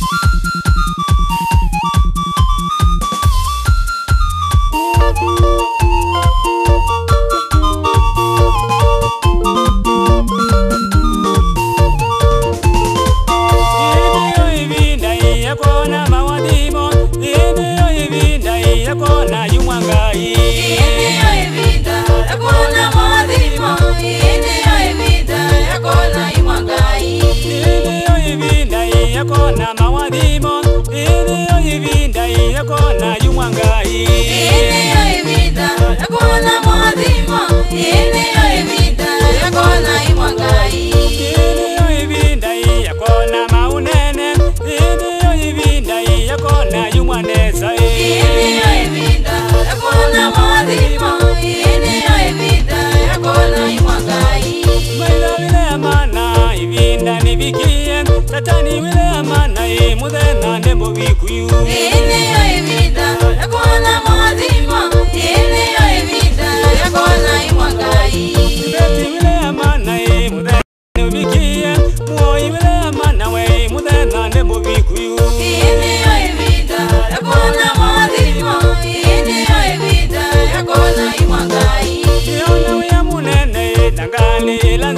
you yekona mawavimo iliyo ivinda yekona yumwangai iliyo ivinda yekona Satani wile ama na ye muze na nebo viku yu Ine yo evita ya kona mwazimo Ine yo evita ya kona imwakai Satani wile ama na ye muze na nebo viku yu Mwoi wile ama na we muze na nebo viku yu Ine yo evita ya kona mwazimo Ine yo evita ya kona imwakai Tiyo na uya mune na ye nangani lanzi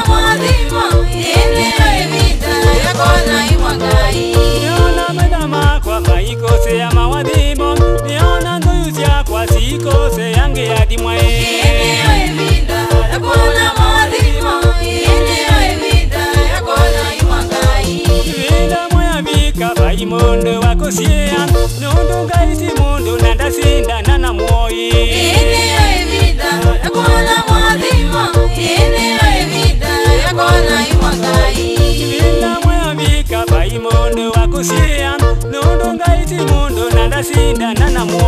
ikoze yange yadimwae mondo wakosyea nondo ngaiti mondo nandasindana na mwoi vinda mwavika vai mondo wakosyea nondo ngaiti mondo nandasindana na mwoi